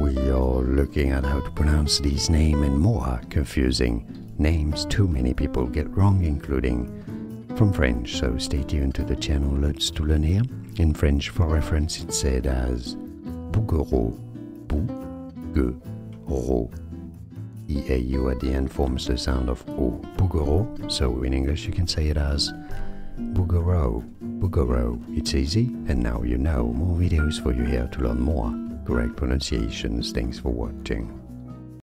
we are looking at how to pronounce these names and more confusing names too many people get wrong, including from French. So stay tuned to the channel Let's to learn here. In French, for reference, it's said as Bouguereau. Bouguereau. EAU at the end forms the sound of O. Bouguereau. So in English, you can say it as Bouguereau. Bouguereau. It's easy, and now you know. More videos for you here to learn more correct pronunciations. Thanks for watching.